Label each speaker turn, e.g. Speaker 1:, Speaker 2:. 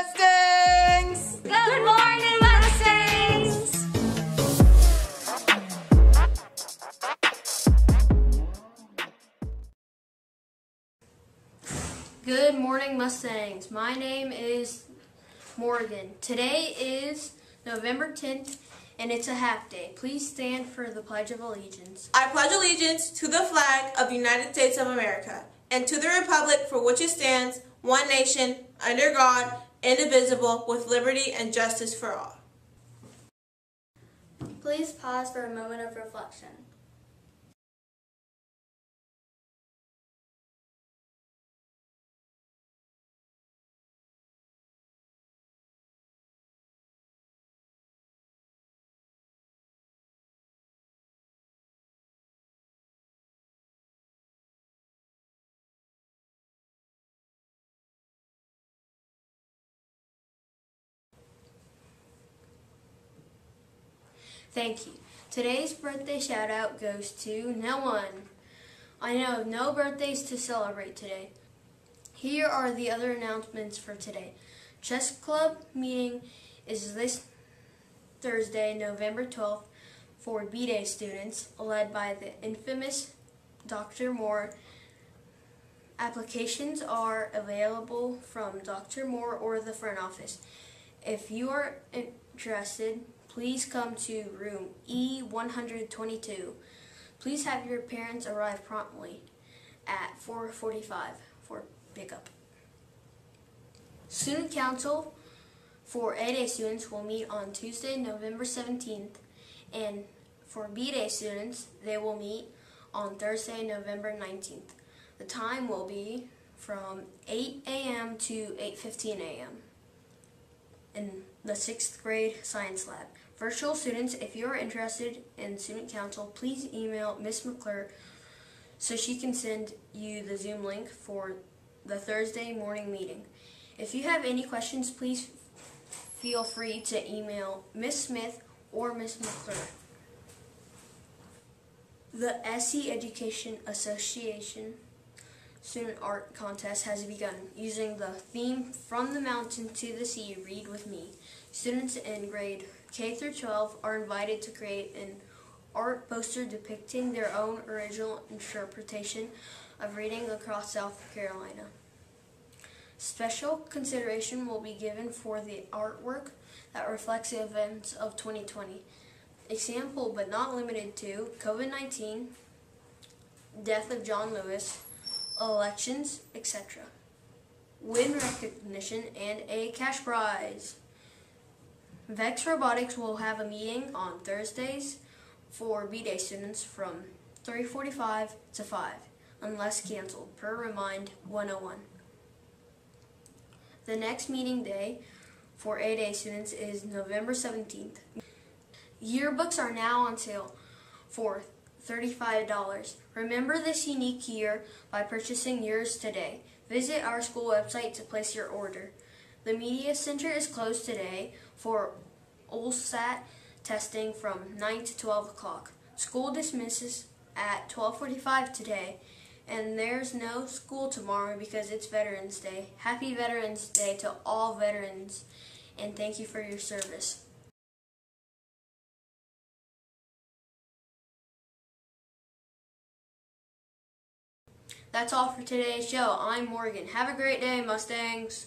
Speaker 1: Mustangs! Good morning, Mustangs! Good morning, Mustangs. My name is Morgan. Today is November 10th, and it's a half day. Please stand for the Pledge of Allegiance.
Speaker 2: I pledge allegiance to the flag of the United States of America and to the republic for which it stands, one nation, under God, indivisible, with liberty and justice for all.
Speaker 3: Please pause for a moment of reflection.
Speaker 1: Thank you. Today's birthday shout out goes to no one. I know of no birthdays to celebrate today. Here are the other announcements for today. Chess Club meeting is this Thursday, November 12th, for B Day students, led by the infamous Dr. Moore. Applications are available from Dr. Moore or the front office. If you are interested, please come to room E122. Please have your parents arrive promptly at 4:45 for pickup. Student Council for A-Day students will meet on Tuesday, November 17th, and for B-Day students, they will meet on Thursday, November 19th. The time will be from 8 a.m. to 8.15 a.m. in the 6th grade science lab. Virtual students, if you are interested in Student Council, please email Miss McClure so she can send you the Zoom link for the Thursday morning meeting. If you have any questions, please feel free to email Miss Smith or Miss McClure. The SC Education Association Student Art Contest has begun. Using the theme From the Mountain to the Sea, Read with Me. Students in grade K through 12 are invited to create an art poster depicting their own original interpretation of reading across South Carolina. Special consideration will be given for the artwork that reflects the events of 2020. Example, but not limited to, COVID-19, death of John Lewis, elections, etc. Win recognition and a cash prize. Vex Robotics will have a meeting on Thursdays for B-Day students from 3.45 to 5, unless canceled, per Remind 101. The next meeting day for A-Day students is November 17th. Yearbooks are now on sale for $35. Remember this unique year by purchasing yours today. Visit our school website to place your order. The Media Center is closed today for OLSAT testing from 9 to 12 o'clock. School dismisses at 12.45 today, and there's no school tomorrow because it's Veterans Day. Happy Veterans Day to all veterans, and thank you for your service. That's all for today's show. I'm Morgan. Have a great day, Mustangs.